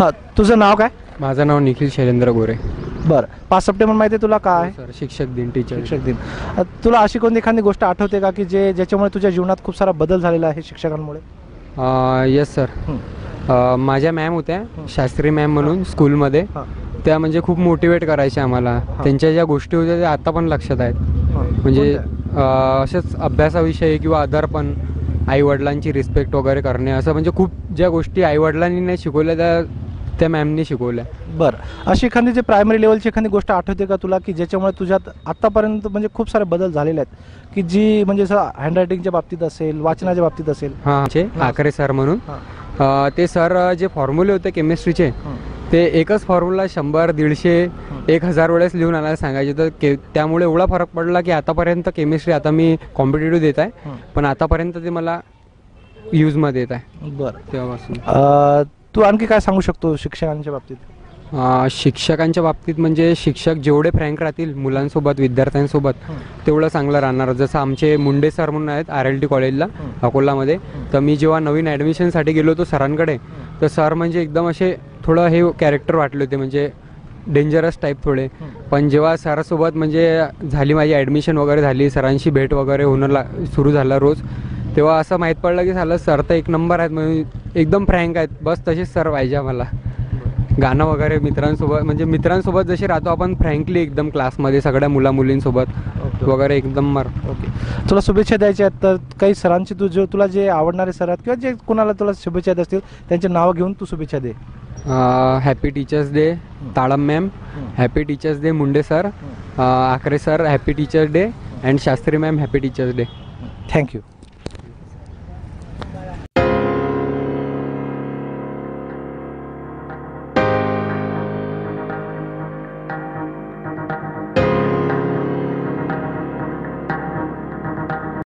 हां तुझं नाव काय? माझं नाव निखिल शैलेंद्र गोरे. बरं. पाच सप्टेंबर माहिती आहे तुला काय सर. शिक्षक दिन टीचर शिक्षक दिन. अ, तुला अशी कोणती एखादी गोष्ट आठवते का की जे ज्याच्यामुळे तुझ्या जीवनात खूप सारा बदल झालेला आहे शिक्षकांमुळे? येस सर हं. माझ्या मॅम होत्या शास्त्री मॅम म्हणून स्कूलमध्ये हां. त्या म्हणजे खूप मोटिवेट करायच्या आम्हाला. त्यांच्या ज्या गोष्टी होत्या त्या आता पण लक्षात आहेत. हां. म्हणजे? अ, असेच अभ्यासाविषयी किंवा अदर पण आईवडिलांची रिस्पेक्ट वगैरे करणे असं म्हणजे खूप ज्या गोष्टी आईवडिलांनी नाही शिकवल्या त्या त्या मॅमनी शिकवल्या. बरं. अशी एखादी जे प्रायमरी लेवलची एखादी गोष्ट आठवते का तुला की ज्याच्यामुळे तुझ्यात आतापर्यंत म्हणजे खूप सारे बदल झालेले आहेत? की जी म्हणजे हँडरायटिंगच्या बाबतीत असेल वाचनाच्या बाबतीत असेल. हां आकरे सर म्हणून. ते सर जे फॉर्म्युले होते केमिस्ट्रीचे. ते एकच फॉर्म्युला शंभर दीडशे एक हजार वेळेस लिहून आणायला सांगायचे. तर के त्यामुळे एवढा फरक पडला की आतापर्यंत केमिस्ट्री आता मी कॉम्पिटेटिव्ह देत आहे. पण आतापर्यंत ते मला यूजमध्ये येत आहे. बरं. तेव्हापासून. तू आणखी काय सांगू शकतो शिक्षकांच्या बाबतीत? अ, शिक्षकांच्या बाबतीत म्हणजे शिक्षक जेवढे फ्रँक राहतील मुलांसोबत विद्यार्थ्यांसोबत तेवढं चांगलं राहणार. जसं आमचे मुंडे सर म्हणून आहेत आर एल टी कॉलेजला अकोलामध्ये. तर मी जेव्हा नवीन ॲडमिशनसाठी गेलो होतो सरांकडे तर सर म्हणजे एकदम असे थोडं हे कॅरेक्टर वाटले होते म्हणजे डेंजरस टाईप थोडे. पण जेव्हा सरासोबत म्हणजे झाली माझी ॲडमिशन वगैरे झाली सरांशी भेट वगैरे होणं ला सुरू झालं रोज तेव्हा असं माहीत पडलं की झालं सर तर एक नंबर आहेत म्हणजे एकदम फ्रँक आहेत. बस तसेच सर पाहिजे आम्हाला. गाणं वगैरे मित्रांसोबत म्हणजे मित्रांसोबत जसे राहतो आपण फ्रँकली एकदम क्लासमध्ये सगळ्या मुला मुलींसोबत वगैरे एकदम मर. ओके. तुला शुभेच्छा द्यायच्या आहेत तर काही सरांची तू जो तुला जे आवडणारे सर आहेत किंवा जे कोणाला तुला शुभेच्छा देत असतील त्यांचे नाव घेऊन तू शुभेच्छा दे. Happy teachers day ताळम ma'am. Happy teachers day Munde sir. Akre sir happy teachers day and Shastri ma'am happy teachers day thank you